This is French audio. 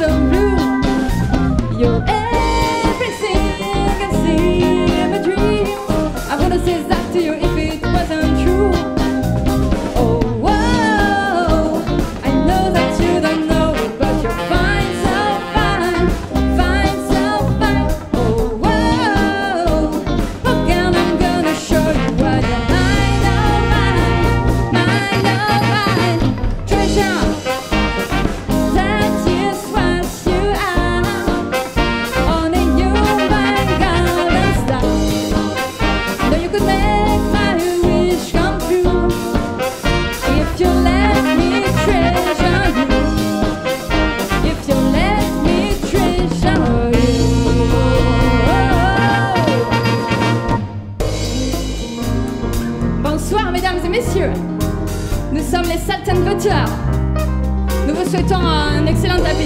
so blue. You'll Bonsoir mesdames et messieurs. Nous sommes les Sultan Butter. Nous vous souhaitons un excellent appétit.